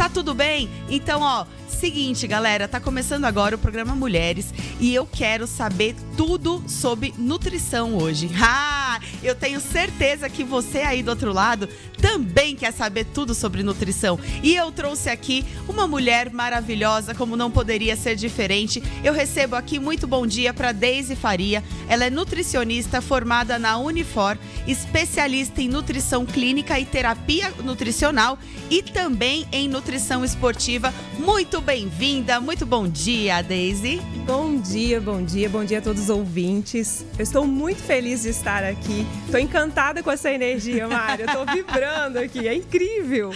Tá tudo bem? Então, ó, seguinte, galera, tá começando agora o programa Mulheres e eu quero saber tudo sobre nutrição hoje. Ah, eu tenho certeza que você aí do outro lado também quer saber tudo sobre nutrição. E eu trouxe aqui uma mulher maravilhosa, como não poderia ser diferente. Eu recebo aqui muito bom dia para Deise Faria. Ela é nutricionista formada na Unifor, especialista em nutrição clínica e terapia nutricional e também em nutrição esportiva. Muito bem-vinda, muito bom dia, Deise. Bom dia, bom dia, bom dia a todos os ouvintes. Eu estou muito feliz de estar aqui. Estou encantada com essa energia, Mária. Estou vibrando aqui, é incrível.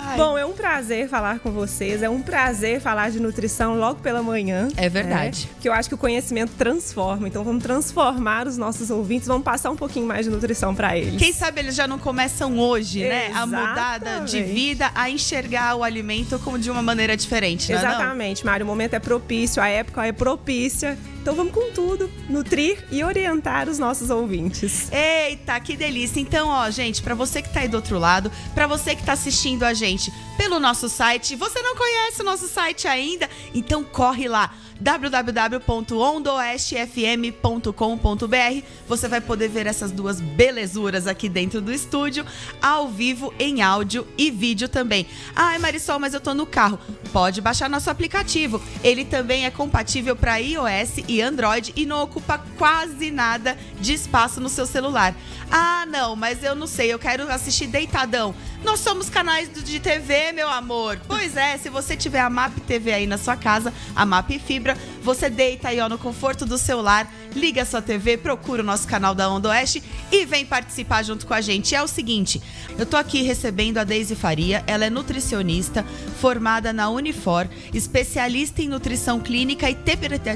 Ai. Bom, é um prazer falar com vocês, é um prazer falar de nutrição logo pela manhã. É verdade. Né? Que eu acho que o conhecimento transforma. Então vamos transformar os nossos ouvintes, vamos passar um pouquinho mais de nutrição para eles. Quem sabe eles já não começam hoje, né? A mudada de vida, a enxergar o alimento como de uma maneira diferente, não Exatamente, é Mário. O momento é propício, a época é propícia. Então vamos com tudo, nutrir e orientar os nossos ouvintes. Eita, que delícia. Então, ó, gente, para você que tá aí do outro lado, para você que tá assistindo a gente pelo nosso site, você não conhece o nosso site ainda? Então corre lá www.ondoestfm.com.br. Você vai poder ver essas duas belezuras aqui dentro do estúdio, ao vivo, em áudio e vídeo também. Ai, Marisol, mas eu tô no carro. Pode baixar nosso aplicativo. Ele também é compatível para iOS e Android e não ocupa quase nada de espaço no seu celular. Ah, não, mas eu não sei, eu quero assistir deitadão. Nós somos canais de TV, meu amor. Pois é, se você tiver a MAP TV aí na sua casa, a MAP Fibra, você deita aí ó, no conforto do seu lar, liga a sua TV, procura o nosso canal da Onda Oeste e vem participar junto com a gente. É o seguinte, eu tô aqui recebendo a Deise Faria, ela é nutricionista, formada na Unifor, especialista em nutrição clínica e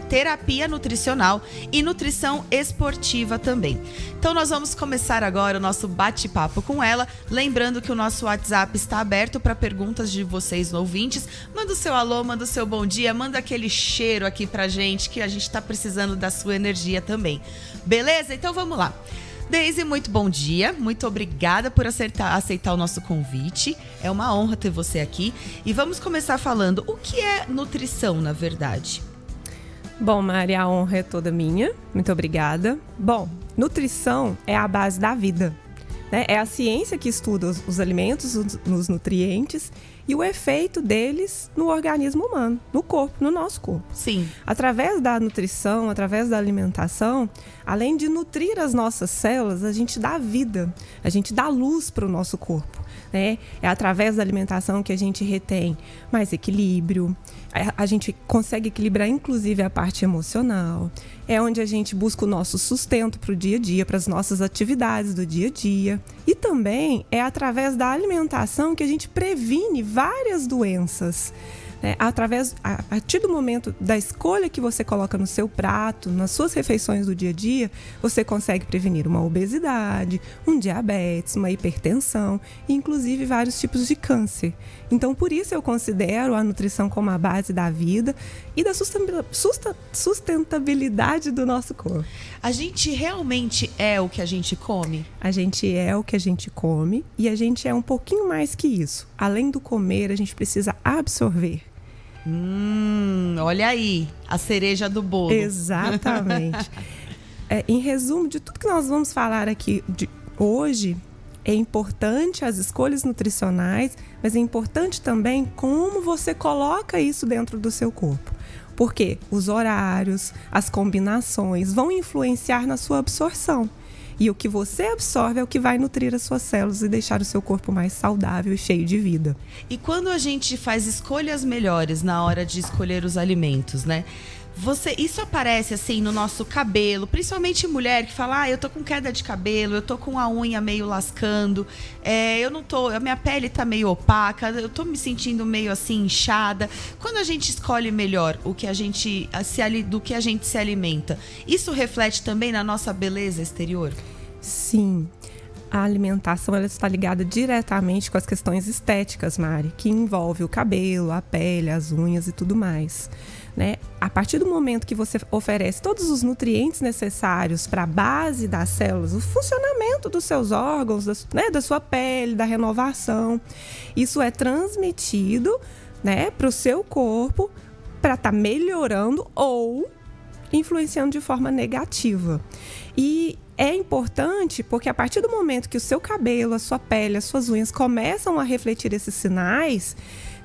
terapia nutricional e nutrição esportiva também. Então nós vamos começar agora o nosso bate-papo com ela, lembrando que o nosso WhatsApp está aberto para perguntas de vocês ouvintes. Manda o seu alô, manda o seu bom dia, manda aquele cheiro aqui pra gente que a gente está precisando da sua energia também. Beleza? Então vamos lá. Deise, muito bom dia. Muito obrigada por aceitar, aceitar o nosso convite. É uma honra ter você aqui. E vamos começar falando o que é nutrição, na verdade. Bom, Maria, a honra é toda minha. Muito obrigada. Bom, nutrição é a base da vida. Né? É a ciência que estuda os, os alimentos, os, os nutrientes e o efeito deles no organismo humano, no corpo, no nosso corpo. Sim. Através da nutrição, através da alimentação, além de nutrir as nossas células, a gente dá vida, a gente dá luz para o nosso corpo. Né? É através da alimentação que a gente retém mais equilíbrio, a gente consegue equilibrar inclusive a parte emocional. É onde a gente busca o nosso sustento para o dia a dia, para as nossas atividades do dia a dia. E também é através da alimentação que a gente previne várias doenças né, através, a partir do momento da escolha que você coloca no seu prato, nas suas refeições do dia a dia, você consegue prevenir uma obesidade, um diabetes, uma hipertensão e inclusive vários tipos de câncer. Então, por isso eu considero a nutrição como a base da vida e da sustentabilidade do nosso corpo. A gente realmente é o que a gente come? A gente é o que a gente come e a gente é um pouquinho mais que isso. Além do comer, a gente precisa absorver. Hum, olha aí, a cereja do bolo. Exatamente. é, em resumo, de tudo que nós vamos falar aqui de hoje, é importante as escolhas nutricionais, mas é importante também como você coloca isso dentro do seu corpo. Porque os horários, as combinações vão influenciar na sua absorção. E o que você absorve é o que vai nutrir as suas células e deixar o seu corpo mais saudável e cheio de vida. E quando a gente faz escolhas melhores na hora de escolher os alimentos, né? Você, isso aparece assim no nosso cabelo, principalmente mulher que fala: "Ah, eu tô com queda de cabelo, eu tô com a unha meio lascando, é, eu não tô, a minha pele tá meio opaca, eu tô me sentindo meio assim inchada". Quando a gente escolhe melhor o que a gente se, do que a gente se alimenta, isso reflete também na nossa beleza exterior? Sim. A alimentação ela está ligada diretamente com as questões estéticas, Mari, que envolve o cabelo, a pele, as unhas e tudo mais. Né? A partir do momento que você oferece todos os nutrientes necessários para a base das células, o funcionamento dos seus órgãos, da, né, da sua pele, da renovação, isso é transmitido né, para o seu corpo para estar tá melhorando ou influenciando de forma negativa. E é importante porque a partir do momento que o seu cabelo, a sua pele, as suas unhas começam a refletir esses sinais,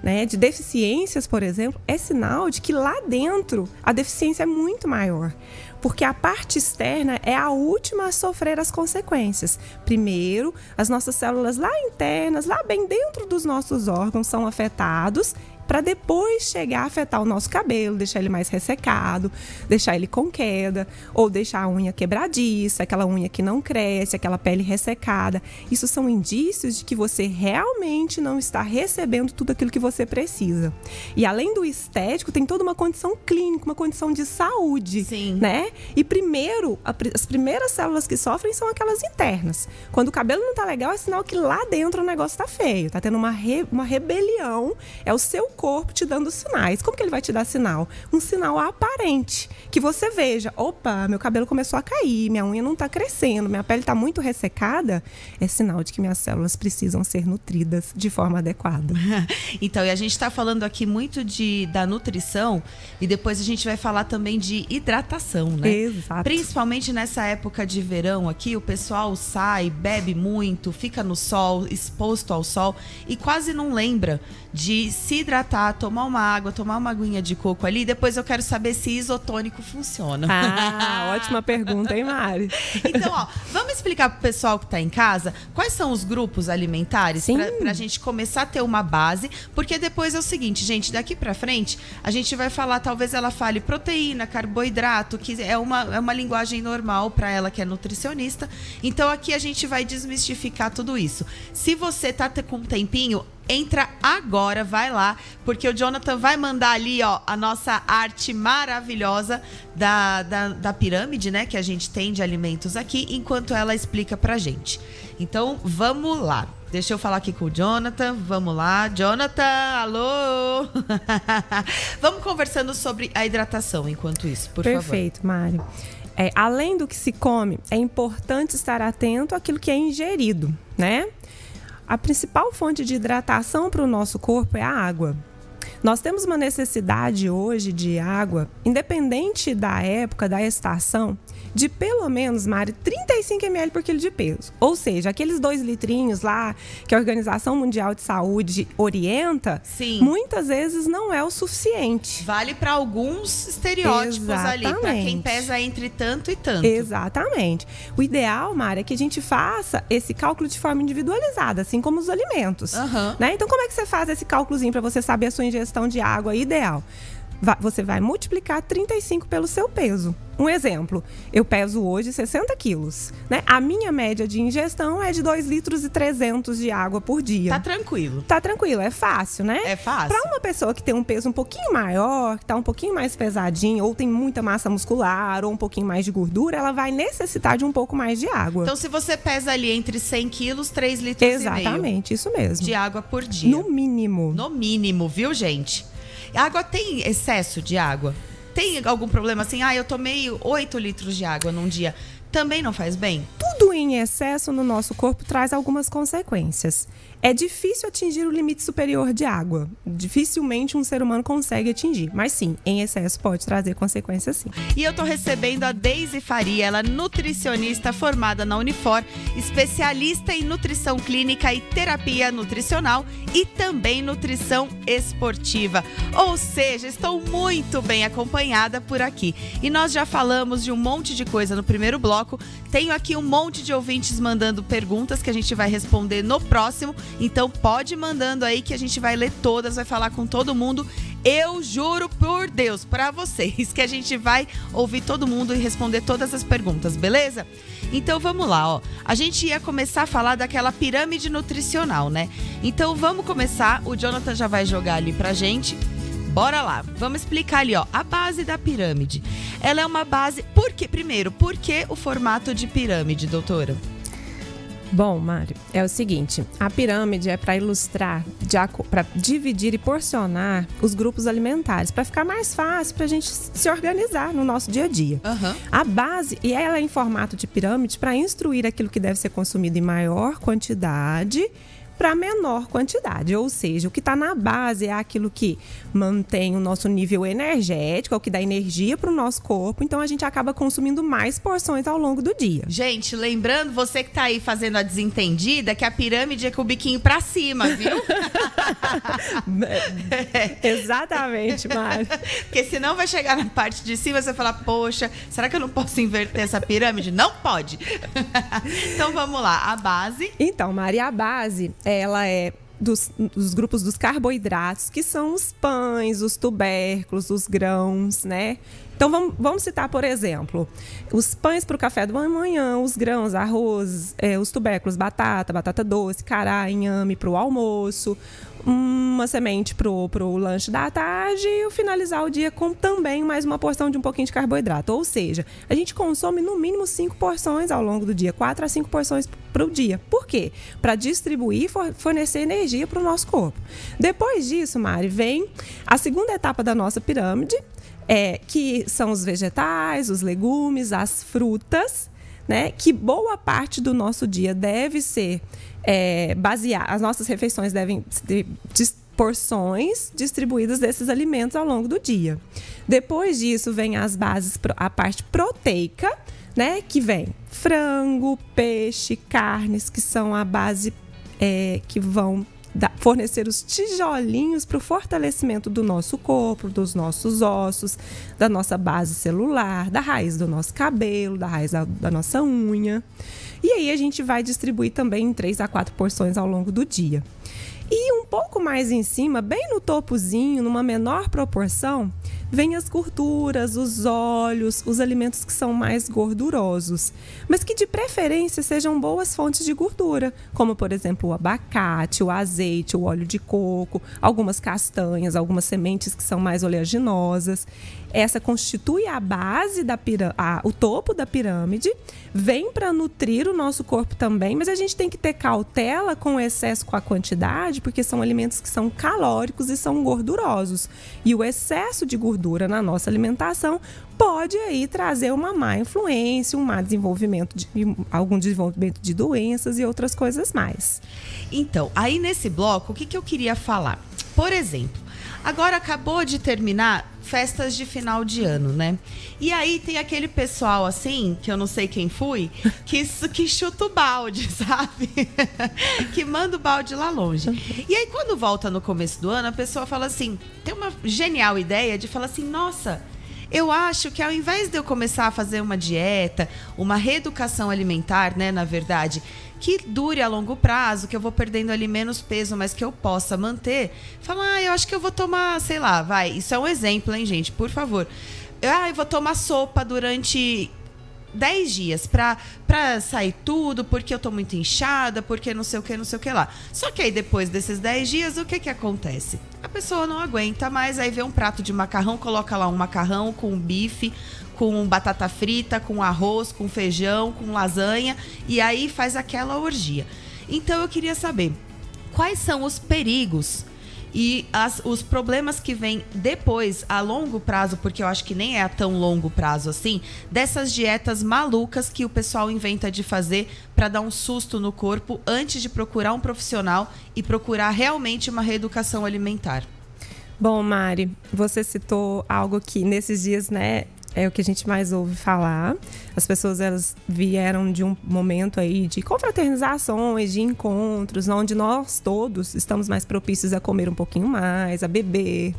né, de deficiências, por exemplo, é sinal de que lá dentro a deficiência é muito maior. Porque a parte externa é a última a sofrer as consequências. Primeiro, as nossas células lá internas, lá bem dentro dos nossos órgãos, são afetados para depois chegar a afetar o nosso cabelo, deixar ele mais ressecado, deixar ele com queda, ou deixar a unha quebradiça, aquela unha que não cresce, aquela pele ressecada. Isso são indícios de que você realmente não está recebendo tudo aquilo que você precisa. E além do estético, tem toda uma condição clínica, uma condição de saúde, Sim. né? E primeiro, as primeiras células que sofrem são aquelas internas. Quando o cabelo não tá legal, é sinal que lá dentro o negócio tá feio, tá tendo uma, re, uma rebelião, é o seu corpo te dando sinais. Como que ele vai te dar sinal? Um sinal aparente, que você veja, opa, meu cabelo começou a cair, minha unha não está crescendo, minha pele está muito ressecada, é sinal de que minhas células precisam ser nutridas de forma adequada. então, e a gente está falando aqui muito de da nutrição e depois a gente vai falar também de hidratação, né? Exato. Principalmente nessa época de verão aqui, o pessoal sai, bebe muito, fica no sol, exposto ao sol e quase não lembra de se hidratar, tomar uma água, tomar uma aguinha de coco ali. Depois eu quero saber se isotônico funciona. Ah, ótima pergunta, hein, Mari? Então, ó, vamos explicar pro pessoal que está em casa quais são os grupos alimentares para a gente começar a ter uma base, porque depois é o seguinte, gente, daqui para frente a gente vai falar, talvez ela fale proteína, carboidrato, que é uma, é uma linguagem normal para ela que é nutricionista. Então aqui a gente vai desmistificar tudo isso. Se você tá com um tempinho, entra agora, vai lá, porque o Jonathan vai mandar ali, ó, a nossa arte maravilhosa da, da, da, pirâmide, né, que a gente tem de alimentos aqui, enquanto ela explica pra gente. Então, vamos lá. Deixa eu falar aqui com o Jonathan. Vamos lá. Jonathan, alô! vamos conversando sobre a hidratação enquanto isso, por Perfeito, favor. Perfeito, Mário. É, além do que se come, é importante estar atento àquilo que é ingerido, né? A principal fonte de hidratação para o nosso corpo é a água. Nós temos uma necessidade hoje de água, independente da época, da estação, de pelo menos, Mari, 35 ml por quilo de peso. Ou seja, aqueles dois litrinhos lá que a Organização Mundial de Saúde orienta, Sim. muitas vezes não é o suficiente. Vale para alguns estereótipos Exatamente. ali, para quem pesa entre tanto e tanto. Exatamente. O ideal, Mari, é que a gente faça esse cálculo de forma individualizada, assim como os alimentos. Uhum. Né? Então, como é que você faz esse cálculozinho para você saber a sua ingestão de água ideal? Você vai multiplicar 35 pelo seu peso. Um exemplo, eu peso hoje 60 quilos, né? A minha média de ingestão é de 2 litros e 300 de água por dia. Tá tranquilo. Tá tranquilo, é fácil, né? É fácil. Para uma pessoa que tem um peso um pouquinho maior, que tá um pouquinho mais pesadinho, ou tem muita massa muscular, ou um pouquinho mais de gordura, ela vai necessitar de um pouco mais de água. Então, se você pesa ali entre 100 quilos, 3 litros Exatamente, isso mesmo. De água por dia. No mínimo. No mínimo, viu, gente? Água tem excesso de água? Tem algum problema assim? Ah, eu tomei 8 litros de água num dia. Também não faz bem? Tudo em excesso no nosso corpo traz algumas consequências. É difícil atingir o limite superior de água. Dificilmente um ser humano consegue atingir. Mas sim, em excesso pode trazer consequências sim. E eu tô recebendo a Deise Faria, ela é nutricionista formada na Unifor, especialista em nutrição clínica e terapia nutricional e também nutrição esportiva. Ou seja, estou muito bem acompanhada por aqui. E nós já falamos de um monte de coisa no primeiro bloco. Tenho aqui um monte de ouvintes mandando perguntas que a gente vai responder no próximo. Então pode ir mandando aí que a gente vai ler todas, vai falar com todo mundo. Eu juro por Deus para vocês que a gente vai ouvir todo mundo e responder todas as perguntas, beleza? Então vamos lá, ó. A gente ia começar a falar daquela pirâmide nutricional, né? Então vamos começar. O Jonathan já vai jogar ali pra gente. Bora lá, vamos explicar ali, ó, a base da pirâmide. Ela é uma base. Por que, primeiro, por que o formato de pirâmide, doutora? Bom, Mário, é o seguinte: a pirâmide é para ilustrar, para dividir e porcionar os grupos alimentares, para ficar mais fácil para a gente se organizar no nosso dia a dia. Uhum. A base, e ela é em formato de pirâmide para instruir aquilo que deve ser consumido em maior quantidade para menor quantidade. Ou seja, o que está na base é aquilo que mantém o nosso nível energético, é o que dá energia para o nosso corpo. Então a gente acaba consumindo mais porções ao longo do dia. Gente, lembrando você que está aí fazendo a desentendida, que a pirâmide é com o biquinho para cima, viu? Exatamente, Mário. Porque senão vai chegar na parte de cima e você falar, poxa, será que eu não posso inverter essa pirâmide? Não pode. então vamos lá, a base. Então, Maria, a base ela é dos, dos, grupos dos carboidratos, que são os pães, os tubérculos, os grãos, né? Então vamos, vamos citar, por exemplo, os pães para o café da manhã, os grãos, arroz, é, os tubérculos, batata, batata doce, cará, inhame para o almoço, uma semente pro, pro lanche da tarde e finalizar o dia com também mais uma porção de um pouquinho de carboidrato. Ou seja, a gente consome no mínimo cinco porções ao longo do dia, quatro a cinco porções para o dia. Por quê? Para distribuir e fornecer energia para o nosso corpo. Depois disso, Mari, vem a segunda etapa da nossa pirâmide, é, que são os vegetais, os legumes, as frutas né? Que boa parte do nosso dia deve ser é, basear, as nossas refeições devem ter porções distribuídas desses alimentos ao longo do dia. Depois disso vem as bases, a parte proteica, né? Que vem frango, peixe, carnes, que são a base é, que vão fornecer os tijolinhos para o fortalecimento do nosso corpo, dos nossos ossos, da nossa base celular, da raiz do nosso cabelo, da raiz da, da nossa unha. E aí a gente vai distribuir também em três a quatro porções ao longo do dia. E um pouco mais em cima, bem no topozinho, numa menor proporção, vem as gorduras, os óleos, os alimentos que são mais gordurosos, mas que de preferência sejam boas fontes de gordura, como por exemplo o abacate, o azeite, o óleo de coco, algumas castanhas, algumas sementes que são mais oleaginosas. Essa constitui a base da pirâmide, o topo da pirâmide, vem para nutrir o nosso corpo também, mas a gente tem que ter cautela com o excesso com a quantidade, porque são alimentos que são calóricos e são gordurosos. E o excesso de gordura gordura na nossa alimentação pode aí trazer uma má influência, um má desenvolvimento de algum desenvolvimento de doenças e outras coisas mais. Então, aí nesse bloco, o que, que eu queria falar? Por exemplo, agora acabou de terminar festas de final de ano, né? E aí tem aquele pessoal assim, que eu não sei quem fui, que, que chuta o balde, sabe? que manda o balde lá longe. E aí quando volta no começo do ano, a pessoa fala assim, tem uma genial ideia de falar assim, nossa, eu acho que ao invés de eu começar a fazer uma dieta, uma reeducação alimentar, né, na verdade, que dure a longo prazo, que eu vou perdendo ali menos peso, mas que eu possa manter, falar, ah, eu acho que eu vou tomar, sei lá, vai. Isso é um exemplo, hein, gente? Por favor. Ah, eu vou tomar sopa durante 10 dias pra, pra sair tudo, porque eu tô muito inchada, porque não sei o que, não sei o que lá. Só que aí depois desses 10 dias, o que que acontece? A pessoa não aguenta mais, aí vê um prato de macarrão, coloca lá um macarrão com um bife, com batata frita, com arroz, com feijão, com lasanha e aí faz aquela orgia. Então eu queria saber quais são os perigos e as, os problemas que vêm depois, a longo prazo, porque eu acho que nem é a tão longo prazo assim, dessas dietas malucas que o pessoal inventa de fazer para dar um susto no corpo antes de procurar um profissional e procurar realmente uma reeducação alimentar. Bom, Mari, você citou algo que nesses dias, né, é o que a gente mais ouve falar. As pessoas elas vieram de um momento aí de confraternizações, de encontros, onde nós todos estamos mais propícios a comer um pouquinho mais, a beber.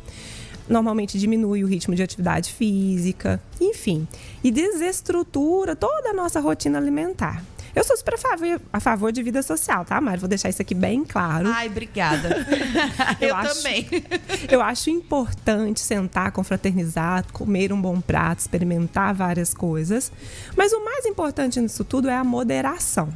Normalmente diminui o ritmo de atividade física, enfim, e desestrutura toda a nossa rotina alimentar. Eu sou super a favor, a favor de vida social, tá, Mari? Vou deixar isso aqui bem claro. Ai, obrigada. eu, eu acho, também. eu acho importante sentar, confraternizar, comer um bom prato, experimentar várias coisas. Mas o mais importante nisso tudo é a moderação.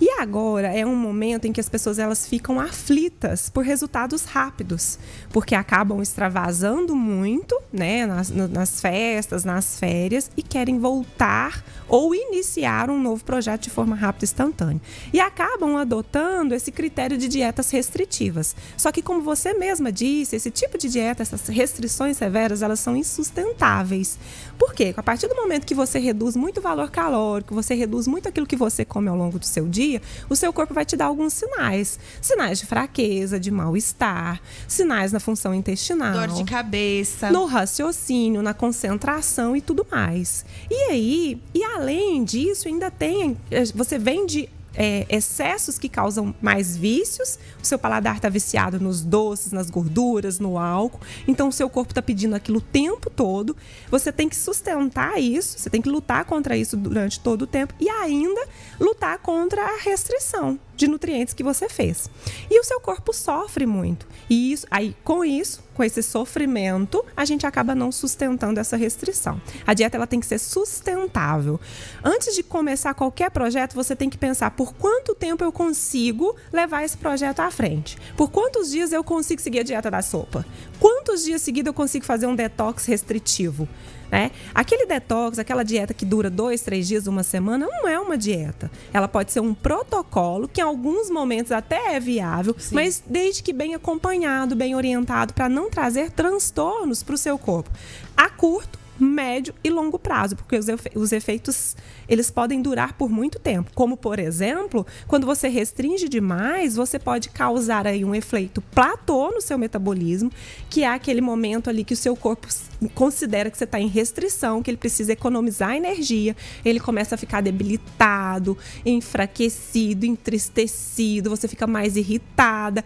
E agora é um momento em que as pessoas elas ficam aflitas por resultados rápidos, porque acabam extravasando muito, né, nas, nas festas, nas férias e querem voltar ou iniciar um novo projeto de forma rápida e instantânea. E acabam adotando esse critério de dietas restritivas. Só que como você mesma disse, esse tipo de dieta, essas restrições severas, elas são insustentáveis. Por quê? A partir do momento que você reduz muito o valor calórico, você reduz muito aquilo que você come ao longo do seu dia, o seu corpo vai te dar alguns sinais. Sinais de fraqueza, de mal-estar, sinais na função intestinal. Dor de cabeça. No raciocínio, na concentração e tudo mais. E aí, e além disso, ainda tem. Eh, você vende é, excessos que causam mais vícios. O seu paladar está viciado nos doces, nas gorduras, no álcool. Então, o seu corpo está pedindo aquilo o tempo todo. Você tem que sustentar isso, você tem que lutar contra isso durante todo o tempo e ainda lutar contra a restrição de nutrientes que você fez. E o seu corpo sofre muito. E isso, aí, com isso, com esse sofrimento, a gente acaba não sustentando essa restrição. A dieta ela tem que ser sustentável. Antes de começar qualquer projeto, você tem que pensar por quanto tempo eu consigo levar esse projeto à frente. Por quantos dias eu consigo seguir a dieta da sopa? Quantos dias seguidos eu consigo fazer um detox restritivo? Né? Aquele detox, aquela dieta que dura dois, três dias, uma semana, não é uma dieta. Ela pode ser um protocolo que em alguns momentos até é viável, Sim. mas desde que bem acompanhado, bem orientado, para não trazer transtornos para o seu corpo. A curto médio e longo prazo, porque os, efe os efeitos eles podem durar por muito tempo. Como por exemplo, quando você restringe demais, você pode causar aí um efeito platô no seu metabolismo, que é aquele momento ali que o seu corpo considera que você está em restrição, que ele precisa economizar energia, ele começa a ficar debilitado, enfraquecido, entristecido, você fica mais irritada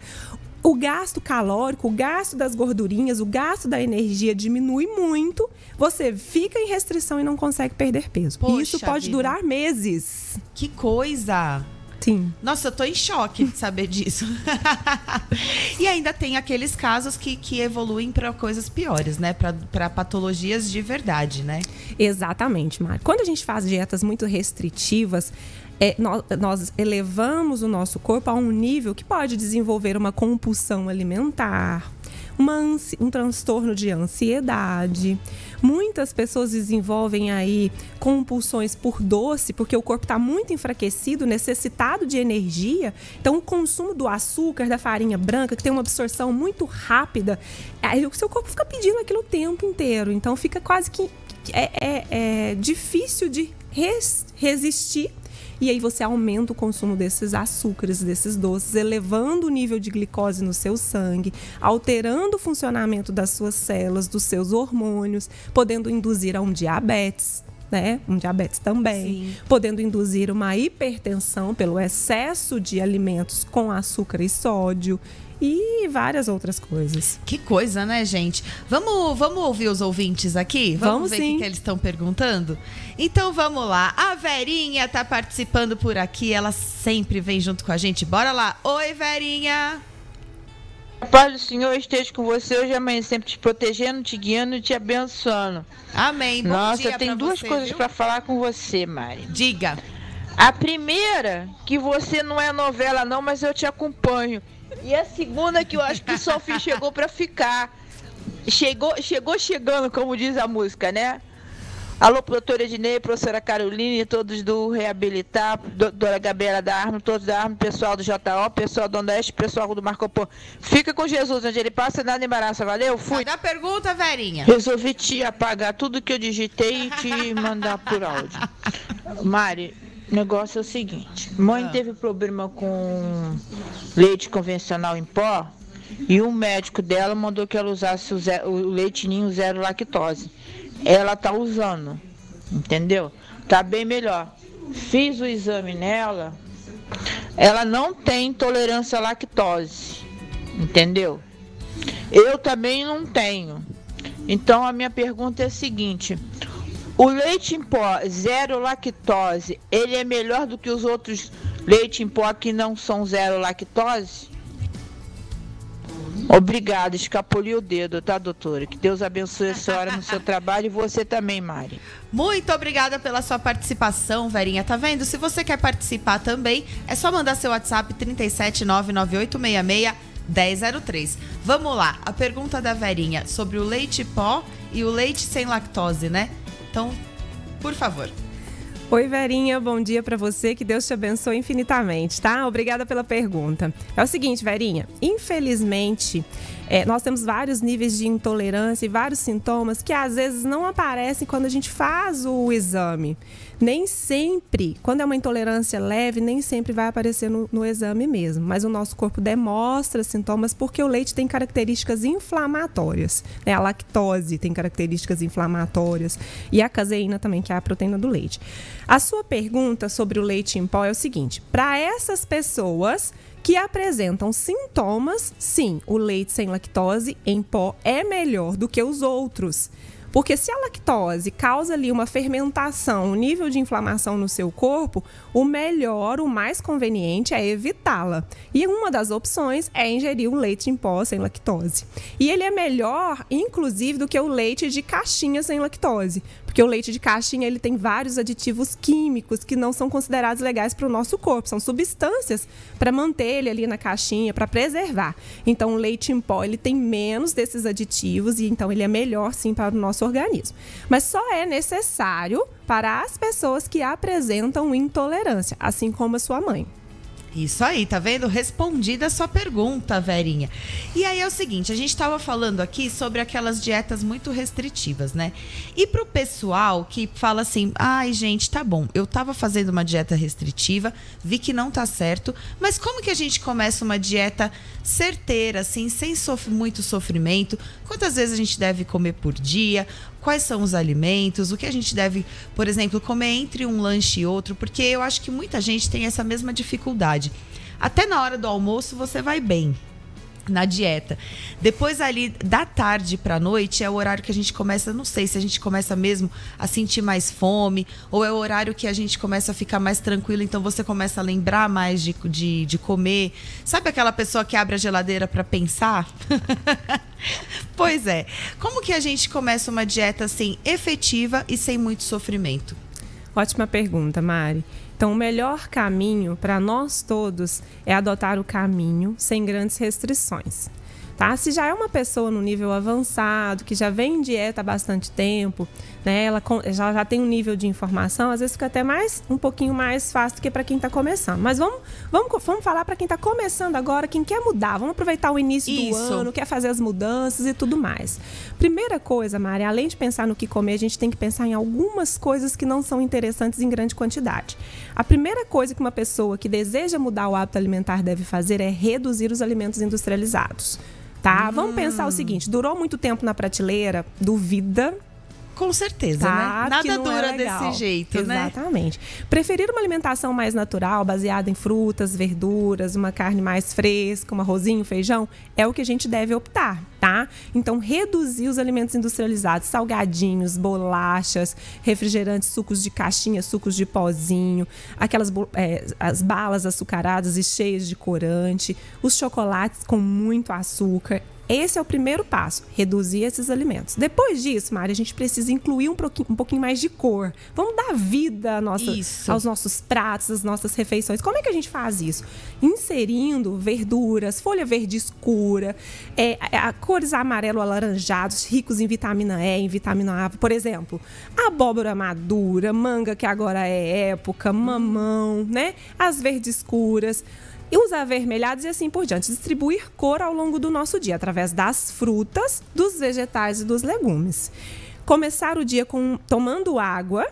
o gasto calórico, o gasto das gordurinhas, o gasto da energia diminui muito, você fica em restrição e não consegue perder peso. Poxa Isso pode vida. durar meses. Que coisa! Sim. Nossa, eu tô em choque de saber disso. e ainda tem aqueles casos que, que evoluem para coisas piores, né? Para patologias de verdade, né? Exatamente, Mari. Quando a gente faz dietas muito restritivas, é, nós, nós, elevamos o nosso corpo a um nível que pode desenvolver uma compulsão alimentar, uma um transtorno de ansiedade. Muitas pessoas desenvolvem aí compulsões por doce, porque o corpo está muito enfraquecido, necessitado de energia. Então, o consumo do açúcar, da farinha branca, que tem uma absorção muito rápida, aí o seu corpo fica pedindo aquilo o tempo inteiro. Então, fica quase que é, é, é difícil de res, resistir e aí você aumenta o consumo desses açúcares, desses doces, elevando o nível de glicose no seu sangue, alterando o funcionamento das suas células, dos seus hormônios, podendo induzir a um diabetes. Né? Um diabetes também, Sim. podendo induzir uma hipertensão pelo excesso de alimentos com açúcar e sódio e várias outras coisas. Que coisa, né, gente? Vamos, vamos ouvir os ouvintes aqui? Vamos, vamos ver sim. o que, que eles estão perguntando? Então vamos lá. A Verinha tá participando por aqui, ela sempre vem junto com a gente. Bora lá. Oi, Verinha. A paz do Senhor esteja com você hoje e amanhã, sempre te protegendo, te guiando e te abençoando. Amém. Bom Nossa, eu tenho duas você, coisas para falar com você, Mari. Diga. A primeira, que você não é novela não, mas eu te acompanho. E a segunda que eu acho que o Sophie chegou para ficar. Chegou, chegou chegando, como diz a música, né? Alô, doutora Ednei, professora Caroline, todos do Reabilitar, doutora Gabriela da Arma, todos da Arma, pessoal do JO, pessoal do Oeste, pessoal do Marco Polo. Fica com Jesus, onde ele passa, nada embaraça, valeu? Fui. Da pergunta, Verinha. Resolvi te apagar tudo que eu digitei e te mandar por áudio. Mari, o negócio é o seguinte: mãe ah. teve problema com leite convencional em pó e o médico dela mandou que ela usasse o, zero, o leite ninho zero lactose. Ela tá usando, entendeu? Tá bem melhor. Fiz o exame nela, ela não tem intolerância à lactose, entendeu? Eu também não tenho. Então a minha pergunta é a seguinte: o leite em pó zero lactose, ele é melhor do que os outros leite em pó que não são zero lactose? Obrigada, escapuliu o dedo, tá, doutora? Que Deus abençoe a senhora no seu trabalho e você também, Mari. Muito obrigada pela sua participação, Verinha. Tá vendo? Se você quer participar também, é só mandar seu WhatsApp 3799866 1003. Vamos lá, a pergunta da Verinha sobre o leite pó e o leite sem lactose, né? Então, por favor. Oi, Verinha, bom dia para você. Que Deus te abençoe infinitamente, tá? Obrigada pela pergunta. É o seguinte, Verinha, infelizmente, é, nós temos vários níveis de intolerância e vários sintomas que às vezes não aparecem quando a gente faz o exame nem sempre, quando é uma intolerância leve, nem sempre vai aparecer no, no, exame mesmo. Mas o nosso corpo demonstra sintomas porque o leite tem características inflamatórias. Né? A lactose tem características inflamatórias e a caseína também, que é a proteína do leite. A sua pergunta sobre o leite em pó é o seguinte: para essas pessoas que apresentam sintomas, sim, o leite sem lactose em pó é melhor do que os outros. Porque se a lactose causa ali uma fermentação, um nível de inflamação no seu corpo, o melhor, o mais conveniente é evitá-la. E uma das opções é ingerir um leite em pó sem lactose. E ele é melhor, inclusive, do que o leite de caixinha sem lactose. Porque o leite de caixinha ele tem vários aditivos químicos que não são considerados legais para o nosso corpo. São substâncias para manter ele ali na caixinha, para preservar. Então, o leite em pó ele tem menos desses aditivos e então ele é melhor sim para o nosso organismo. Mas só é necessário para as pessoas que apresentam intolerância, assim como a sua mãe. Isso aí, tá vendo? Respondida a sua pergunta, Verinha. E aí é o seguinte, a gente estava falando aqui sobre aquelas dietas muito restritivas, né? E pro pessoal que fala assim: "Ai, gente, tá bom, eu tava fazendo uma dieta restritiva, vi que não tá certo, mas como que a gente começa uma dieta certeira assim, sem sof muito sofrimento? Quantas vezes a gente deve comer por dia? Quais são os alimentos, o que a gente deve, por exemplo, comer entre um lanche e outro, porque eu acho que muita gente tem essa mesma dificuldade. Até na hora do almoço você vai bem, na dieta. Depois ali da tarde para noite é o horário que a gente começa, não sei se a gente começa mesmo a sentir mais fome ou é o horário que a gente começa a ficar mais tranquilo, então você começa a lembrar mais de, de, de comer. Sabe aquela pessoa que abre a geladeira para pensar? pois é. Como que a gente começa uma dieta assim efetiva e sem muito sofrimento? Ótima pergunta, Mari. Então, o melhor caminho para nós todos é adotar o caminho sem grandes restrições. Tá? Se já é uma pessoa no nível avançado, que já vem em dieta há bastante tempo, né? Ela já, já tem um nível de informação, às vezes fica até mais um pouquinho mais fácil do que para quem está começando. Mas vamos, vamos, vamos falar para quem está começando agora, quem quer mudar. Vamos aproveitar o início Isso. do ano, quer fazer as mudanças e tudo mais. Primeira coisa, Mari, além de pensar no que comer, a gente tem que pensar em algumas coisas que não são interessantes em grande quantidade. A primeira coisa que uma pessoa que deseja mudar o hábito alimentar deve fazer é reduzir os alimentos industrializados tá? Hum. Vamos pensar o seguinte: durou muito tempo na prateleira, duvida com certeza, tá, né? Nada dura é desse jeito, Exatamente. né? Exatamente. Preferir uma alimentação mais natural, baseada em frutas, verduras, uma carne mais fresca, um arrozinho, feijão, é o que a gente deve optar, tá? Então, reduzir os alimentos industrializados, salgadinhos, bolachas, refrigerantes, sucos de caixinha, sucos de pozinho, aquelas é, as balas açucaradas e cheias de corante, os chocolates com muito açúcar esse é o primeiro passo, reduzir esses alimentos. Depois disso, Mari, a gente precisa incluir um pouquinho, um pouquinho mais de cor. Vamos dar vida nossa, aos nossos pratos, às nossas refeições. Como é que a gente faz isso? Inserindo verduras, folha verde escura, é, é, cores amarelo alaranjados, ricos em vitamina E, em vitamina A. Por exemplo, abóbora madura, manga que agora é época, mamão, né? As verdes escuras e os avermelhados e assim por diante. Distribuir cor ao longo do nosso dia, através das frutas, dos vegetais e dos legumes. Começar o dia com tomando água,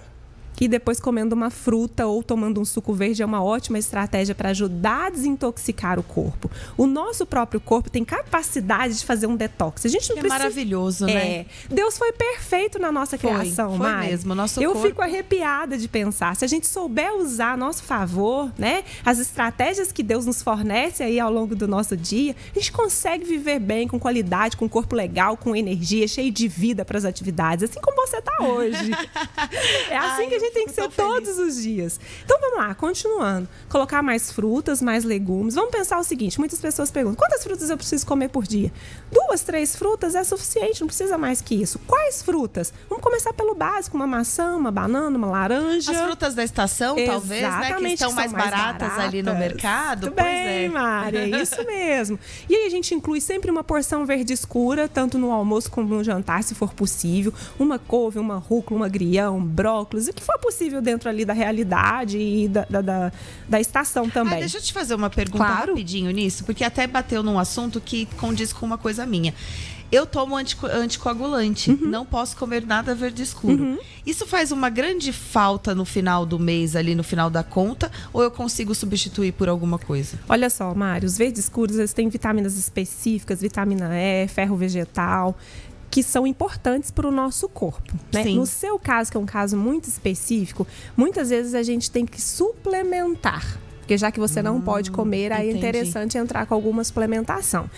e depois comendo uma fruta ou tomando um suco verde é uma ótima estratégia para ajudar a desintoxicar o corpo. O nosso próprio corpo tem capacidade de fazer um detox. A gente não é precisa... maravilhoso, né? É. Deus foi perfeito na nossa foi, criação, foi Mari. mesmo. Nosso Eu corpo... fico arrepiada de pensar. Se a gente souber usar a nosso favor, né, as estratégias que Deus nos fornece aí ao longo do nosso dia, a gente consegue viver bem, com qualidade, com um corpo legal, com energia, cheio de vida para as atividades, assim como você está hoje. é assim Ai, que a gente tem que ser todos os dias. Então vamos lá, continuando. Colocar mais frutas, mais legumes. Vamos pensar o seguinte: muitas pessoas perguntam: quantas frutas eu preciso comer por dia? Duas, três frutas é suficiente, não precisa mais que isso. Quais frutas? Vamos começar pelo básico: uma maçã, uma banana, uma laranja. As frutas da estação, Exatamente, talvez, né? Que estão que mais, mais baratas, baratas, ali no mercado. Muito bem, é. Mari, é isso mesmo. E aí a gente inclui sempre uma porção verde escura, tanto no almoço como no jantar, se for possível. Uma couve, uma rúcula, uma grião, brócolis, o que for possível dentro ali da realidade e da, da, da, da estação também. Ah, deixa eu te fazer uma pergunta claro. rapidinho nisso, porque até bateu num assunto que condiz com uma coisa minha. Eu tomo antico anticoagulante, uhum. não posso comer nada verde escuro. Uhum. Isso faz uma grande falta no final do mês, ali no final da conta, ou eu consigo substituir por alguma coisa? Olha só, Mário, os verdes escuros eles têm vitaminas específicas, vitamina E, ferro vegetal que são importantes para o nosso corpo. Né? No seu caso, que é um caso muito específico, muitas vezes a gente tem que suplementar. Porque já que você hum, não pode comer, aí é interessante entrar com alguma suplementação.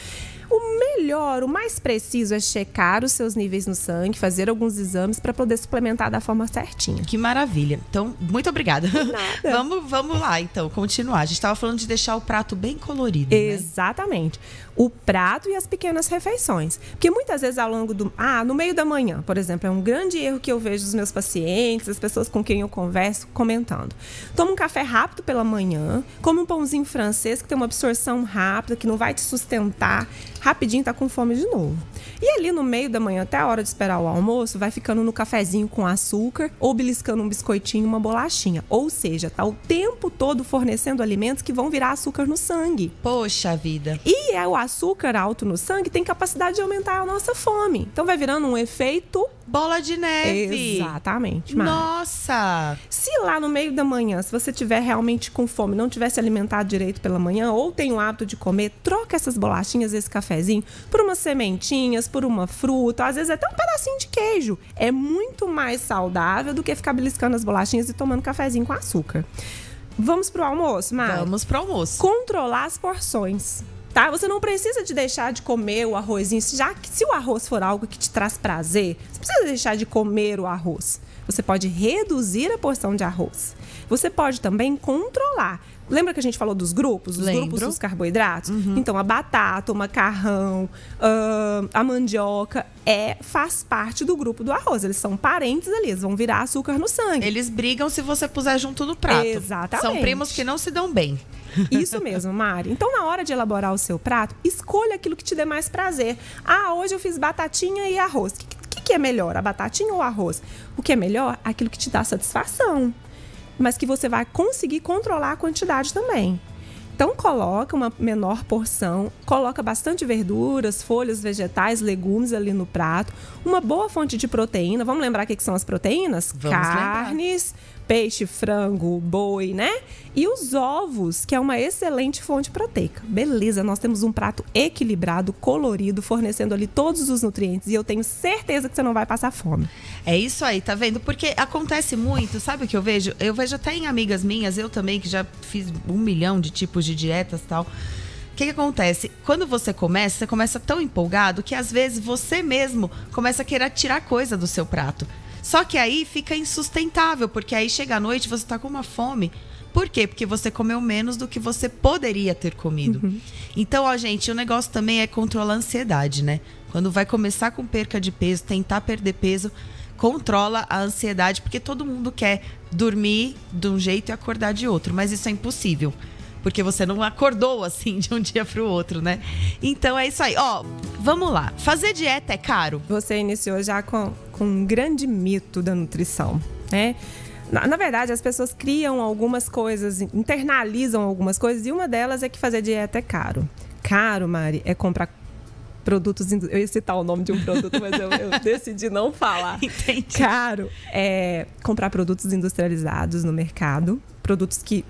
O melhor, o mais preciso é checar os seus níveis no sangue, fazer alguns exames para poder suplementar da forma certinha. Que maravilha. Então, muito obrigada. vamos, vamos lá, então, continuar. A gente estava falando de deixar o prato bem colorido. Né? Exatamente. Né? O prato e as pequenas refeições. Porque muitas vezes ao longo do. Ah, no meio da manhã, por exemplo, é um grande erro que eu vejo dos meus pacientes, as pessoas com quem eu converso, comentando. Toma um café rápido pela manhã, come um pãozinho francês que tem uma absorção rápida, que não vai te sustentar rapidinho tá com fome de novo. E ali no meio da manhã, até a hora de esperar o almoço, vai ficando no cafezinho com açúcar ou beliscando um biscoitinho, uma bolachinha. Ou seja, tá o tempo todo fornecendo alimentos que vão virar açúcar no sangue. Poxa vida. E é o açúcar alto no sangue tem capacidade de aumentar a nossa fome. Então vai virando um efeito Bola de neve. Exatamente. Mari. Nossa! Se lá no meio da manhã, se você tiver realmente com fome, não tivesse alimentado direito pela manhã, ou tem o hábito de comer, troca essas bolachinhas, esse cafezinho, por umas sementinhas, por uma fruta, às vezes até um pedacinho de queijo. É muito mais saudável do que ficar beliscando as bolachinhas e tomando cafezinho com açúcar. Vamos pro almoço, Mari? Vamos pro almoço. Controlar as porções tá? Você não precisa de deixar de comer o arrozinho, já que se o arroz for algo que te traz prazer, você precisa deixar de comer o arroz. Você pode reduzir a porção de arroz. Você pode também controlar. Lembra que a gente falou dos grupos? Os Lembro. grupos dos carboidratos? Uhum. Então, a batata, o macarrão, uh, a mandioca é, faz parte do grupo do arroz. Eles são parentes ali, eles vão virar açúcar no sangue. Eles brigam se você puser junto no prato. Exatamente. São primos que não se dão bem. Isso mesmo, Mari. Então, na hora de elaborar o seu prato, escolha aquilo que te dê mais prazer. Ah, hoje eu fiz batatinha e arroz. O que, que, que é melhor, a batatinha ou o arroz? O que é melhor? Aquilo que te dá satisfação, mas que você vai conseguir controlar a quantidade também. Então coloca uma menor porção, coloca bastante verduras, folhas, vegetais, legumes ali no prato, uma boa fonte de proteína. Vamos lembrar o que são as proteínas? Vamos Carnes, lembrar peixe, frango, boi, né? E os ovos, que é uma excelente fonte proteica. Beleza, nós temos um prato equilibrado, colorido, fornecendo ali todos os nutrientes e eu tenho certeza que você não vai passar fome. É isso aí, tá vendo? Porque acontece muito, sabe o que eu vejo? Eu vejo até em amigas minhas, eu também, que já fiz um milhão de tipos de dietas e tal. O que, que, acontece? Quando você começa, você começa tão empolgado que às vezes você mesmo começa a querer tirar coisa do seu prato. Só que aí fica insustentável, porque aí chega a noite você tá com uma fome. Por quê? Porque você comeu menos do que você poderia ter comido. Uhum. Então, ó, gente, o negócio também é controlar a ansiedade, né? Quando vai começar com perca de peso, tentar perder peso, controla a ansiedade, porque todo mundo quer dormir de um jeito e acordar de outro, mas isso é impossível. Porque você não acordou assim de um dia para o outro, né? Então é isso aí. Ó, vamos lá. Fazer dieta é caro? Você iniciou já com com um grande mito da nutrição, né? Na, na, verdade, as pessoas criam algumas coisas, internalizam algumas coisas, e uma delas é que fazer dieta é caro. Caro, Mari, é comprar produtos. Eu ia citar o nome de um produto, mas eu, eu decidi não falar. Entendi. Caro é comprar produtos industrializados no mercado, produtos que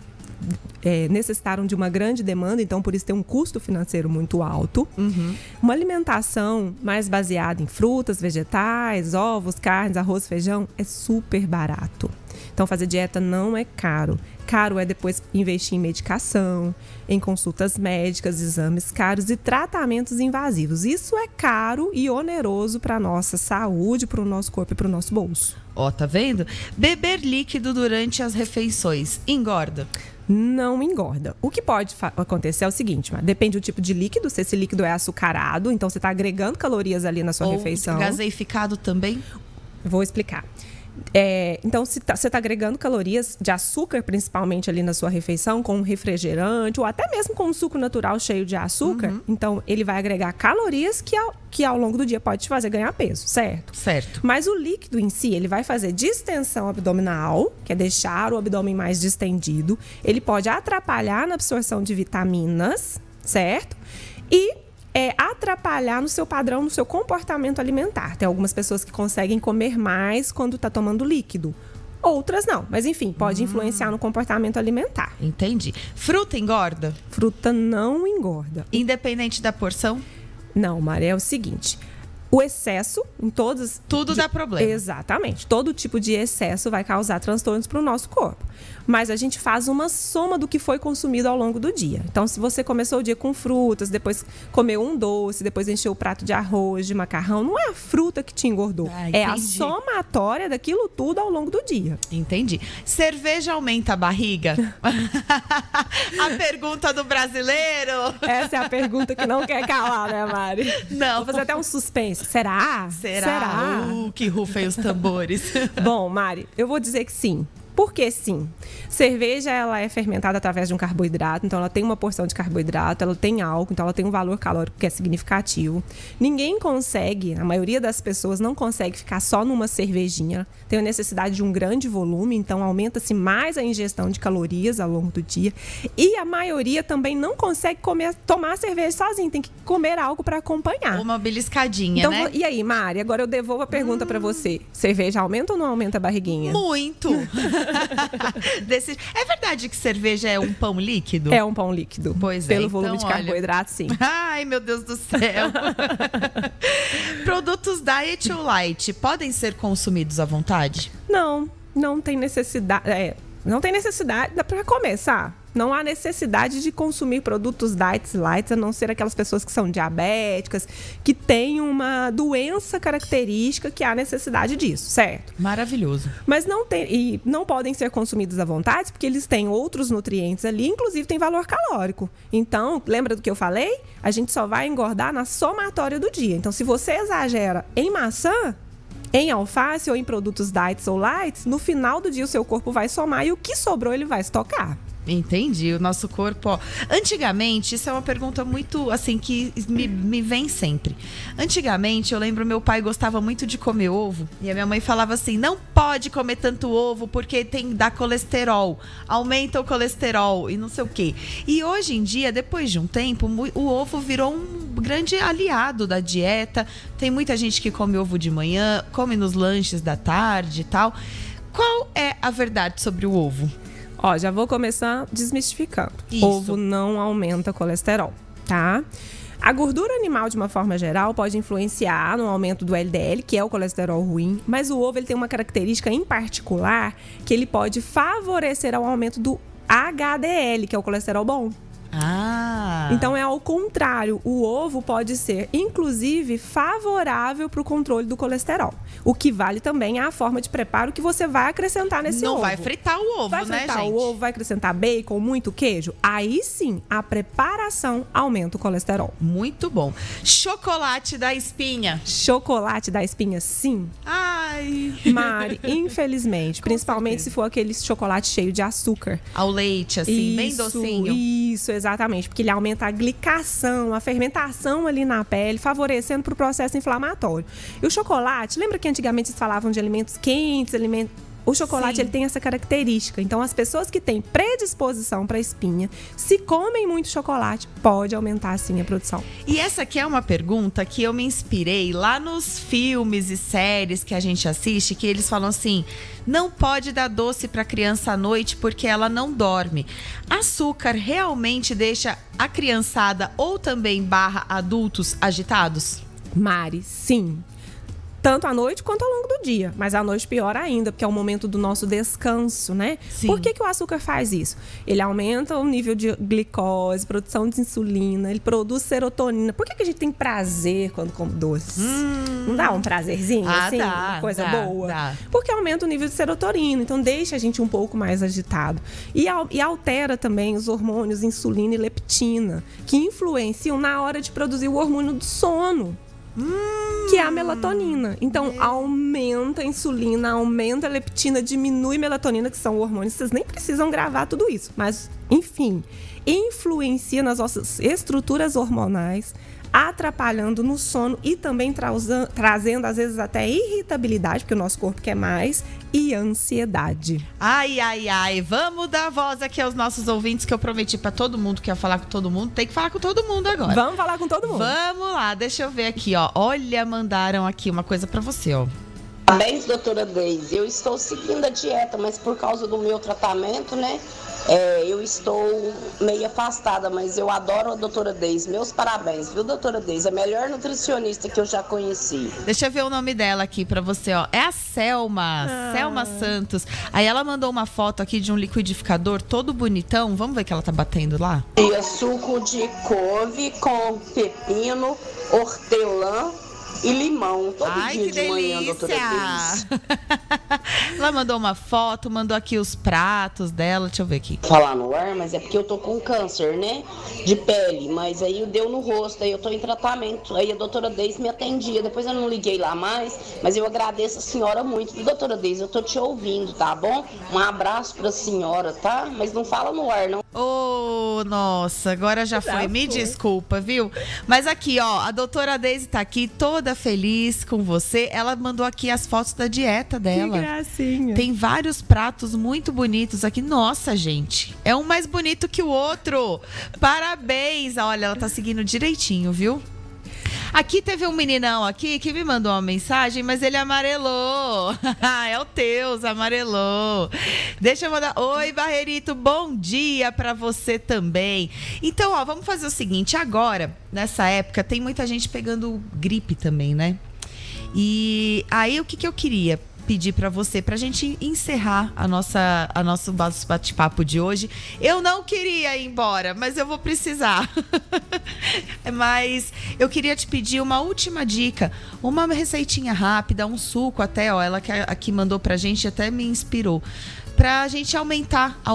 é, necessitaram de uma grande demanda, então por isso tem um custo financeiro muito alto. Uhum. Uma alimentação mais baseada em frutas, vegetais, ovos, carnes, arroz, feijão é super barato. Então, fazer dieta não é caro. Caro é depois investir em medicação, em consultas médicas, exames caros e tratamentos invasivos. Isso é caro e oneroso para nossa saúde, para o nosso corpo e para o nosso bolso. Ó, tá vendo? Beber líquido durante as refeições engorda? Não engorda. O que pode acontecer é o seguinte, mas depende do tipo de líquido. Se esse líquido é açucarado, então você está agregando calorias ali na sua Ou refeição. Gaseificado também? Vou explicar. É, então, se tá, você está agregando calorias de açúcar, principalmente ali na sua refeição, com um refrigerante, ou até mesmo com um suco natural cheio de açúcar, uhum. então ele vai agregar calorias que ao, que ao longo do dia pode te fazer ganhar peso, certo? Certo. Mas o líquido em si, ele vai fazer distensão abdominal, que é deixar o abdômen mais distendido. Ele pode atrapalhar na absorção de vitaminas, certo? E é, atrapalhar no seu padrão, no seu comportamento alimentar. Tem algumas pessoas que conseguem comer mais quando está tomando líquido. Outras não, mas enfim, pode hum. influenciar no comportamento alimentar. Entendi. Fruta engorda? Fruta não engorda. Independente da porção? Não, Maria, é o seguinte: o excesso em todas. Tudo de, dá problema. Exatamente. Todo tipo de excesso vai causar transtornos para o nosso corpo. Mas a gente faz uma soma do que foi consumido ao longo do dia. Então, se você começou o dia com frutas, depois comeu um doce, depois encheu o prato de arroz, de macarrão, não é a fruta que te engordou. Ah, é a somatória daquilo tudo ao longo do dia. Entendi. Cerveja aumenta a barriga? a pergunta do brasileiro. Essa é a pergunta que não quer calar, né, Mari? Não. Vou fazer até um suspense. Será? Será? Será? Uh, que rufem os tambores. Bom, Mari, eu vou dizer que sim. Porque sim, cerveja ela é fermentada através de um carboidrato, então ela tem uma porção de carboidrato, ela tem álcool, então ela tem um valor calórico que é significativo. Ninguém consegue, a maioria das pessoas não consegue ficar só numa cervejinha, tem a necessidade de um grande volume, então aumenta-se mais a ingestão de calorias ao longo do dia. E a maioria também não consegue comer, tomar cerveja sozinho, tem que comer algo para acompanhar. Uma beliscadinha, então, né? E aí, Mari, agora eu devolvo a pergunta hum. para você. Cerveja aumenta ou não aumenta a barriguinha? Muito. Desse... É verdade que cerveja é um pão líquido? É um pão líquido. Pois Pelo é. volume então, de carboidrato, sim. Ai, meu Deus do céu. Produtos diet ou light podem ser consumidos à vontade? Não, não tem necessidade. É, não tem necessidade. Dá para começar não há necessidade de consumir produtos diets light, a não ser aquelas pessoas que são diabéticas, que têm uma doença característica que há necessidade disso, certo? Maravilhoso. Mas não tem e não podem ser consumidos à vontade, porque eles têm outros nutrientes ali, inclusive tem valor calórico. Então, lembra do que eu falei? A gente só vai engordar na somatória do dia. Então, se você exagera em maçã, em alface ou em produtos diets ou lights, no final do dia o seu corpo vai somar e o que sobrou ele vai estocar. Entendi. O nosso corpo, ó. Antigamente, isso é uma pergunta muito, assim, que me, me vem sempre. Antigamente, eu lembro meu pai gostava muito de comer ovo. E a minha mãe falava assim: não pode comer tanto ovo porque tem dá colesterol. Aumenta o colesterol e não sei o quê. E hoje em dia, depois de um tempo, o ovo virou um grande aliado da dieta. Tem muita gente que come ovo de manhã, come nos lanches da tarde e tal. Qual é a verdade sobre o ovo? Ó, já vou começar desmistificando. Isso. Ovo não aumenta colesterol, tá? A gordura animal, de uma forma geral, pode influenciar no aumento do LDL, que é o colesterol ruim, mas o ovo ele tem uma característica em particular que ele pode favorecer ao aumento do HDL, que é o colesterol bom. Ah. Então é ao contrário, o ovo pode ser inclusive favorável para o controle do colesterol. O que vale também é a forma de preparo que você vai acrescentar nesse Não ovo. Não vai fritar o ovo, vai né, fritar gente? o ovo, vai acrescentar bacon, muito queijo. Aí sim, a preparação aumenta o colesterol. Muito bom. Chocolate da espinha. Chocolate da espinha, sim. Ai. Mari, infelizmente, principalmente certeza. se for aquele chocolate cheio de açúcar. Ao leite, assim, isso, bem docinho. Isso, exatamente, porque ele aumenta a glicação, a fermentação ali na pele, favorecendo para o processo inflamatório. E o chocolate, lembra que antigamente eles falavam de alimentos quentes, alimentos o chocolate ele tem essa característica. Então, as pessoas que têm predisposição para espinha, se comem muito chocolate, pode aumentar sim a produção. E essa aqui é uma pergunta que eu me inspirei lá nos filmes e séries que a gente assiste, que eles falam assim: não pode dar doce para criança à noite porque ela não dorme. Açúcar realmente deixa a criançada ou também barra adultos agitados? Mari, sim tanto à noite quanto ao longo do dia. Mas à noite pior ainda, porque é o momento do nosso descanso, né? Sim. Por que, que o açúcar faz isso? Ele aumenta o nível de glicose, produção de insulina, ele produz serotonina. Por que, que a gente tem prazer quando come doces? Hum. Não dá um prazerzinho, ah, assim? Dá, uma coisa dá, boa? Dá. Porque aumenta o nível de serotonina, então deixa a gente um pouco mais agitado. E, e altera também os hormônios insulina e leptina, que influenciam na hora de produzir o hormônio do sono. Hum, que é a melatonina. Então, é. aumenta a insulina, aumenta a leptina, diminui a melatonina, que são hormônios. Vocês nem precisam gravar tudo isso. Mas, enfim, influencia nas nossas estruturas hormonais, atrapalhando no sono e também trazendo, às vezes, até irritabilidade, porque o nosso corpo quer mais, e ansiedade. Ai, ai, ai. Vamos dar voz aqui aos nossos ouvintes, que eu prometi para todo mundo que ia falar com todo mundo. Tem que falar com todo mundo agora. Vamos falar com todo mundo. Vamos lá, deixa eu ver aqui, ó. Olha, mandaram aqui uma coisa para você, ó. Parabéns, doutora Deise. Eu estou seguindo a dieta, mas por causa do meu tratamento, né? É, eu estou meio afastada, mas eu adoro a doutora Deise. Meus parabéns, viu, doutora Deise? A melhor nutricionista que eu já conheci. Deixa eu ver o nome dela aqui para você, ó. É a Selma, ah. Selma Santos. Aí ela mandou uma foto aqui de um liquidificador todo bonitão. Vamos ver que ela tá batendo lá? E suco de couve com pepino, hortelã e limão todo Ai, dia de delícia. manhã, doutora Ela mandou uma foto, mandou aqui os pratos dela. Deixa eu ver aqui. Falar no ar, mas é porque eu tô com câncer, né? De pele, mas aí deu no rosto, aí eu tô em tratamento. Aí a doutora Deise me atendia. Depois eu não liguei lá mais, mas eu agradeço a senhora muito. Doutora Deise, eu tô te ouvindo, tá bom? Um abraço pra senhora, tá? Mas não fala no ar, não. Ô, oh, nossa, agora já, foi. Me desculpa, viu? Mas aqui, ó, a doutora Deise tá aqui toda feliz com você. Ela mandou aqui as fotos da dieta dela. Que gracinha. Tem vários pratos muito bonitos aqui. Nossa, gente. É um mais bonito que o outro. Parabéns. Olha, ela tá seguindo direitinho, viu? Aqui teve um meninão aqui que me mandou uma mensagem, mas ele amarelou. é o Teus, amarelou. Deixa eu mandar. Oi, Barreirito, bom dia para você também. Então, ó, vamos fazer o seguinte. Agora, nessa época, tem muita gente pegando gripe também, né? E aí, o que, que eu queria? Pedir para você, para a gente encerrar a nossa, a nosso bate-papo de hoje. Eu não queria ir embora, mas eu vou precisar. mas eu queria te pedir uma última dica, uma receitinha rápida, um suco até, ó, ela que aqui mandou pra gente até me inspirou, pra gente aumentar a,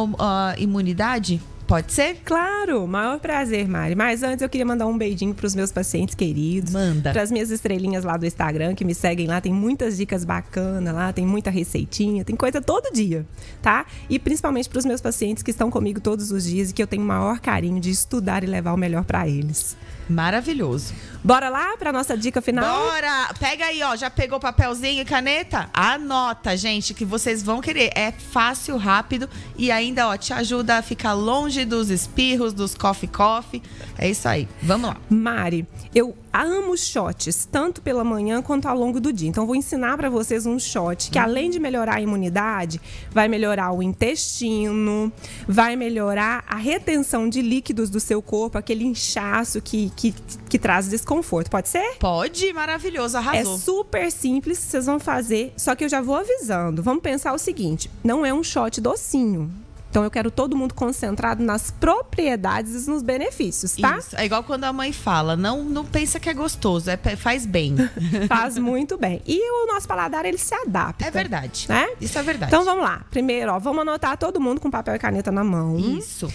a imunidade Pode ser? Claro, maior prazer, Mari. Mas antes eu queria mandar um beijinho para os meus pacientes queridos. Manda. Para as minhas estrelinhas lá do Instagram que me seguem lá, tem muitas dicas bacanas lá, tem muita receitinha, tem coisa todo dia, tá? E principalmente para os meus pacientes que estão comigo todos os dias e que eu tenho o maior carinho de estudar e levar o melhor para eles. Maravilhoso. Bora lá para nossa dica final? Bora! Pega aí, ó, já pegou papelzinho e caneta? Anota, gente, que vocês vão querer. É fácil, rápido e ainda, ó, te ajuda a ficar longe dos espirros, dos coffee coffee. É isso aí. Vamos lá. Mari, eu amo shots, tanto pela manhã quanto ao longo do dia. Então, vou ensinar para vocês um shot que, uhum. além de melhorar a imunidade, vai melhorar o intestino, vai melhorar a retenção de líquidos do seu corpo, aquele inchaço que, que, que traz desconforto. Pode ser? Pode, maravilhoso, arrasou. É super simples, vocês vão fazer, só que eu já vou avisando. Vamos pensar o seguinte: não é um shot docinho. Então eu quero todo mundo concentrado nas propriedades e nos benefícios, tá? Isso. É igual quando a mãe fala, não, não pensa que é gostoso, é, faz bem. faz muito bem. E o nosso paladar, ele se adapta. É verdade. Né? Isso é verdade. Então vamos lá. Primeiro, ó, vamos anotar todo mundo com papel e caneta na mão. Isso.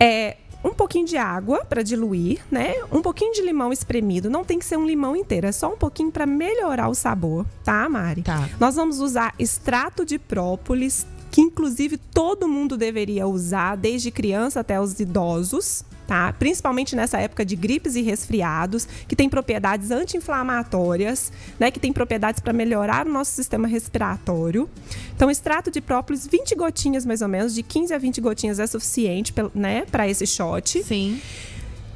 É, um pouquinho de água para diluir, né? Um pouquinho de limão espremido. Não tem que ser um limão inteiro, é só um pouquinho para melhorar o sabor, tá, Mari? Tá. Nós vamos usar extrato de própolis, que inclusive todo mundo deveria usar, desde criança até os idosos. Tá? Principalmente nessa época de gripes e resfriados, que tem propriedades anti-inflamatórias, né? Que tem propriedades para melhorar o nosso sistema respiratório. Então, extrato de própolis, 20 gotinhas mais ou menos, de 15 a 20 gotinhas é suficiente, né, para esse shot. Sim.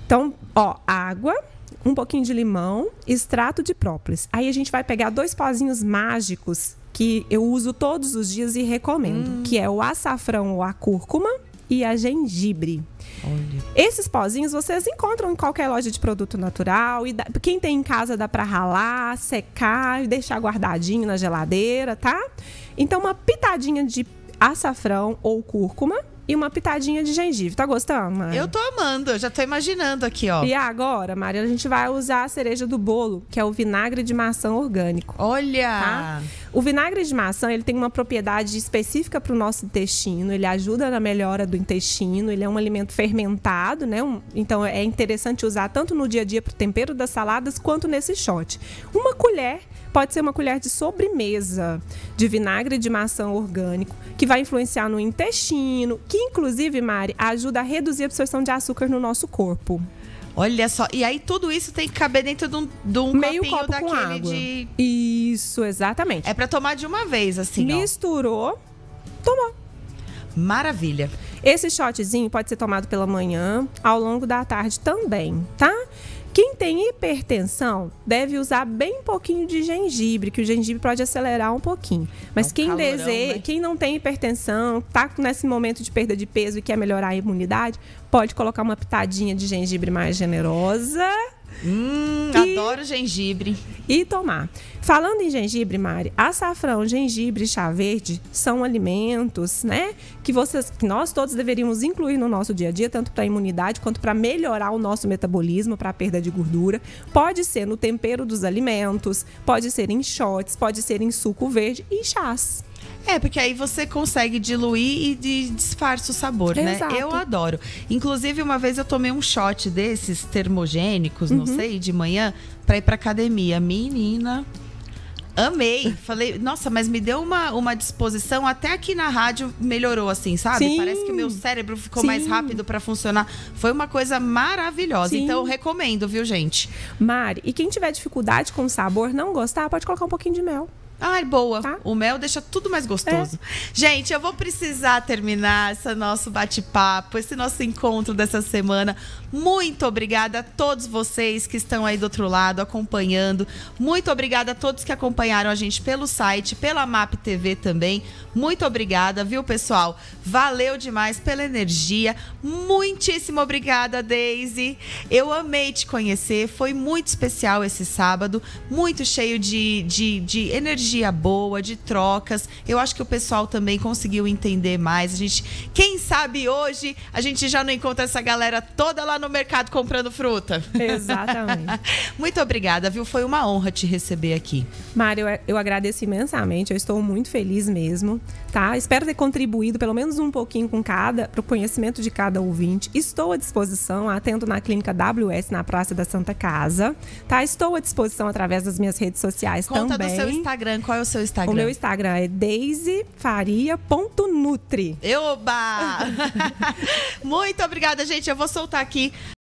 Então, ó, água, um pouquinho de limão, extrato de própolis. Aí a gente vai pegar dois pozinhos mágicos que eu uso todos os dias e recomendo, hum. que é o açafrão ou a cúrcuma e a gengibre. Olha. Esses pozinhos vocês encontram em qualquer loja de produto natural. E dá- quem tem em casa dá pra ralar, secar e deixar guardadinho na geladeira, tá? Então, uma pitadinha de açafrão ou cúrcuma e uma pitadinha de gengibre. Tá gostando, Mari? Eu tô amando, eu já tô imaginando aqui, ó. E agora, Maria, a gente vai usar a cereja do bolo, que é o vinagre de maçã orgânico. Olha! Tá? O vinagre de maçã ele tem uma propriedade específica para o nosso intestino. Ele ajuda na melhora do intestino. Ele é um alimento fermentado, né? Um- então é interessante usar tanto no dia a dia para o tempero das saladas quanto nesse shot. Uma colher pode ser uma colher de sobremesa de vinagre de maçã orgânico que vai influenciar no intestino, que inclusive, Mari, ajuda a reduzir a absorção de açúcar no nosso corpo. Olha só. E aí tudo isso tem que caber dentro de um, de um Meio copinho copo com daquele água. de. Isso, exatamente. É pra tomar de uma vez, assim, ó. Misturou, tomou. Maravilha. Esse shotzinho pode ser tomado pela manhã, ao longo da tarde também, tá? Quem tem hipertensão deve usar bem pouquinho de gengibre, que o gengibre pode acelerar um pouquinho. Mas É um quem calorão, deseja, né? quem não tem hipertensão, tá nesse momento de perda de peso e quer melhorar a imunidade, pode colocar uma pitadinha de gengibre mais generosa Hum, E- adoro gengibre. e tomar. Falando em gengibre, Mari, açafrão, gengibre e chá verde são alimentos, né, que vocês, que nós todos deveríamos incluir no nosso dia a dia, tanto para imunidade quanto para melhorar o nosso metabolismo, para perda de gordura. Pode ser no tempero dos alimentos, pode ser em shots, pode ser em suco verde e chás. É, porque aí você consegue diluir e disfarça o sabor, Exato. né? Eu adoro. Inclusive, uma vez eu tomei um shot desses termogênicos, não Uhum. sei, de manhã, pra ir pra academia. Menina. Amei. Falei, nossa, mas me deu uma, uma disposição, até aqui na rádio melhorou, assim, sabe? Sim. Parece que o meu cérebro ficou Sim. mais rápido pra funcionar. Foi uma coisa maravilhosa. Sim. Então, eu recomendo, viu, gente? Mari, e quem tiver dificuldade com o sabor, não gostar, pode colocar um pouquinho de mel. Ai, boa. Tá. O mel deixa tudo mais gostoso. Gente, eu vou precisar terminar esse nosso bate-papo, esse nosso encontro dessa semana. Muito obrigada a todos vocês que estão aí do outro lado acompanhando. Muito obrigada a todos que acompanharam a gente pelo site, pela MAP TV também. Muito obrigada, viu, pessoal? Valeu demais pela energia. Muitíssimo obrigada, Daisy. Eu amei te conhecer. Foi muito especial esse sábado. Muito cheio de, de, de energia boa, de trocas. Eu acho que o pessoal também conseguiu entender mais. A gente, quem sabe hoje a gente já não encontra essa galera toda lá no mercado comprando fruta. Exatamente. Muito obrigada, viu? Foi uma honra te receber aqui. Mário, eu, eu agradeço imensamente, eu estou muito feliz mesmo, tá? Espero ter contribuído pelo menos um pouquinho com cada, para o conhecimento de cada ouvinte. Estou à disposição, atendo na clínica WS na Praça da Santa Casa, tá? Estou à disposição através das minhas redes sociais Conta também. do seu Instagram. Qual é o seu Instagram? O meu Instagram é daisyfaria.nutri. Oba! Muito obrigada, gente. Eu vou soltar aqui